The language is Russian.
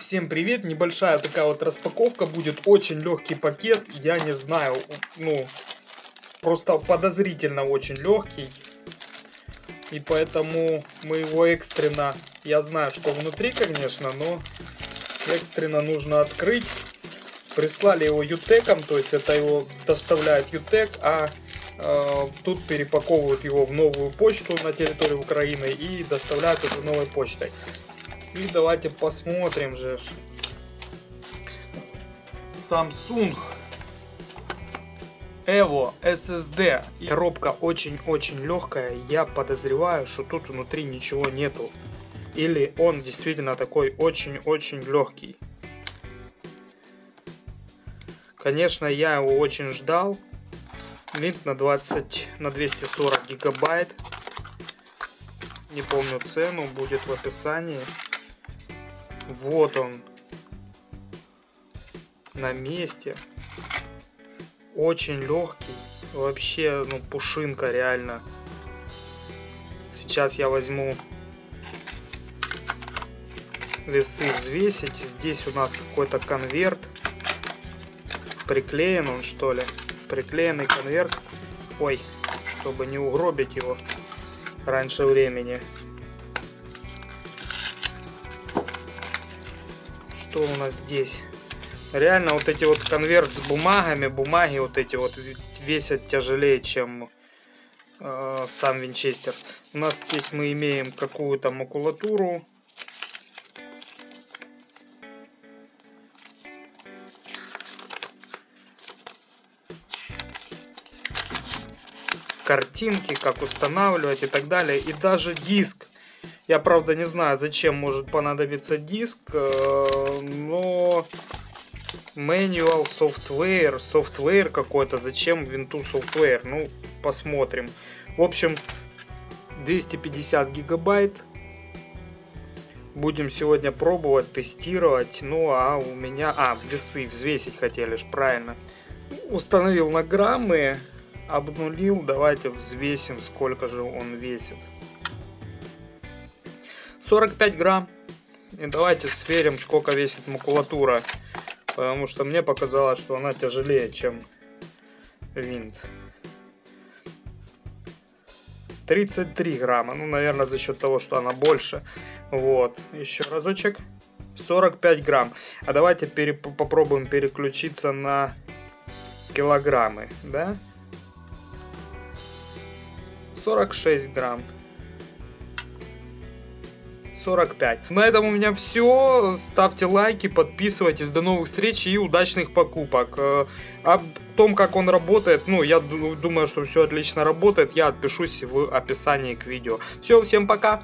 Всем привет, небольшая такая вот распаковка будет, очень легкий пакет, я не знаю, ну, просто подозрительно очень легкий. И поэтому мы его экстренно, я знаю, что внутри, конечно, но экстренно нужно открыть. Прислали его ютеком, то есть это его доставляет ютек, а э, тут перепаковывают его в новую почту на территории Украины и доставляют это новой почтой. И давайте посмотрим же. Samsung Evo SSD. Коробка очень-очень легкая. Я подозреваю, что тут внутри ничего нету. Или он действительно такой очень-очень легкий. Конечно, я его очень ждал. Линк на 20, на 240 гигабайт. Не помню цену, будет в описании. Вот он. На месте. Очень легкий. Вообще, ну, пушинка реально. Сейчас я возьму весы взвесить. Здесь у нас какой-то конверт. Приклеен он, что ли. Приклеенный конверт. Ой, чтобы не угробить его раньше времени. Что у нас здесь? Реально вот эти вот конверт с бумагами, бумаги вот эти вот весят тяжелее, чем э, сам винчестер. У нас здесь мы имеем какую-то макулатуру. Картинки, как устанавливать и так далее. И даже диск я, правда, не знаю, зачем может понадобиться диск, э, но manual software, software какой-то, зачем винту software, ну, посмотрим. В общем, 250 гигабайт. Будем сегодня пробовать, тестировать. Ну, а у меня... А, весы, взвесить хотели ж, правильно. Установил на граммы, обнулил. Давайте взвесим, сколько же он весит. 45 грамм. И давайте сверим, сколько весит макулатура. Потому что мне показалось, что она тяжелее, чем винт. 33 грамма. Ну, наверное, за счет того, что она больше. Вот. Еще разочек. 45 грамм. А давайте пере попробуем переключиться на килограммы. Да? 46 грамм. 45. На этом у меня все. Ставьте лайки, подписывайтесь. До новых встреч и удачных покупок. Э, о том, как он работает, ну, я думаю, что все отлично работает. Я отпишусь в описании к видео. Все, всем пока.